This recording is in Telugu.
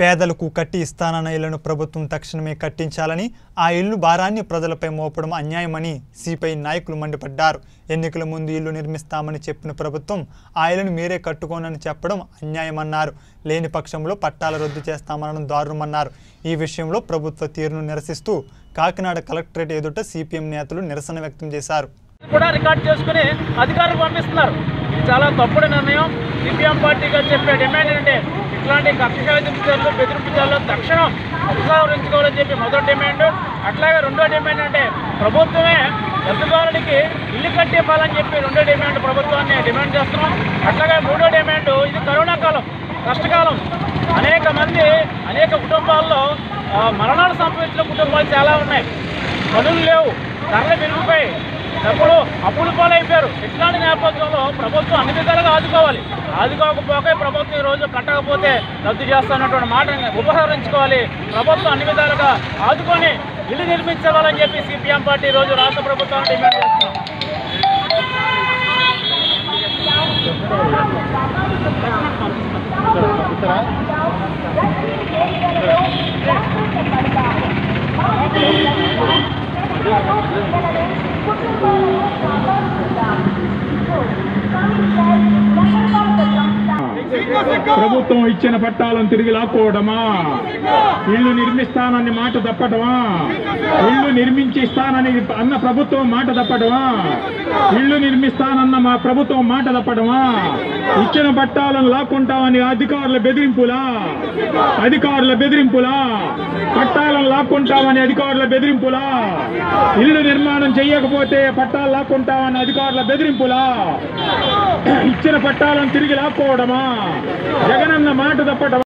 పేదలకు కట్టి ఇస్తానన్న ఇళ్ళను ప్రభుత్వం తక్షణమే కట్టించాలని ఆ ఇల్లు భారాన్ని ప్రజలపై మోపడం అన్యాయమని సిపిఐ నాయకులు మండిపడ్డారు. ఎన్నికల ముందు ఇల్లు నిర్మిస్తామని చెప్పిన ప్రభుత్వం ఆ ఇళ్ళను మీరే కట్టుకోనని చెప్పడం అన్యాయమన్నారు. లేని పక్షంలో పట్టాల రద్దు చేస్తామనడం దారుణమన్నారు. ఈ విషయంలో ప్రభుత్వ తీరును నిరసిస్తూ కాకినాడ కలెక్టరేట్ ఎదుట సిపిఎం నేతలు నిరసన వ్యక్తం చేశారు. కూడా రికార్డ్ చేసుకుని అధికారులు పంపిస్తున్నారు. ఇది చాలా తప్పుడు నిర్ణయం. సిపిఎం పార్టీగా చెప్పే డిమాండ్ ఏంటంటే ఇట్లాంటి కక్ష విధించాలు బెదిరింపుచాలు తక్షణం ఉపసంహరించుకోవాలని చెప్పి మొదటి డిమాండ్. అట్లాగే రెండో డిమాండ్ అంటే ప్రభుత్వమే లబ్ధిదారుడికి ఇల్లు కట్టివ్వాలని చెప్పి రెండో డిమాండ్ ప్రభుత్వాన్ని డిమాండ్ చేస్తున్నాం. అట్లాగే మూడో డిమాండ్ ఇది కరోనా కాలం కష్టకాలం. అనేక మంది అనేక కుటుంబాల్లో మరణాలు సంభవించిన కుటుంబాలు చాలా ఉన్నాయి. పనులు లేవు ధరలు పెరిగిపోయి ఎప్పుడు అప్పులు పాలైపోయారు. ఇట్లాంటి నేపథ్యంలో ప్రభుత్వం అన్ని విధాలుగా ఆదుకోవాలి. ఆదుకోకపోతే ప్రభుత్వం ఈ రోజు కట్టకపోతే రద్దు చేస్తున్నటువంటి మాటని ఉపహరించుకోవాలి. ప్రభుత్వం అన్ని విధాలుగా ఆదుకొని ఇల్లు నిర్మించాలని చెప్పి సిపిఎం పార్టీ ఈ రోజు రాష్ట్ర ప్రభుత్వాన్ని డిమాండ్ చేస్తున్నాం. ప్రభుత్వం ఇచ్చిన పట్టాలను తిరిగి లాక్కోవడమా? ఇల్లు నిర్మిస్తానని మాట తప్పటమా? ఇల్లు నిర్మించిస్తానని అన్న ప్రభుత్వం మాట తప్పటమా? ఇల్లు నిర్మిస్తానన్న మా ప్రభుత్వం మాట తప్పటమా? ఇచ్చిన పట్టాలను లాక్కుంటామని అధికారుల బెదిరింపులా? అధికారుల బెదిరింపులా పట్టాలను లాక్కుంటామని అధికారుల బెదిరింపులా. ఇల్లు నిర్మాణం చేయకపోతే పట్టాలు లాక్కుంటామని అధికారుల బెదిరింపులా. ఇచ్చిన పట్టాలను తిరిగి లాక్కోవడమా? జగనన్న మాట తప్పటమా?